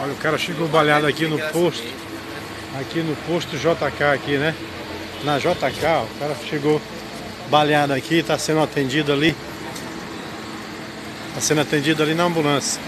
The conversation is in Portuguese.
Olha, o cara chegou baleado aqui no posto. Aqui no posto JK aqui, né? Na JK, o cara chegou baleado aqui, tá sendo atendido ali. Tá sendo atendido ali na ambulância.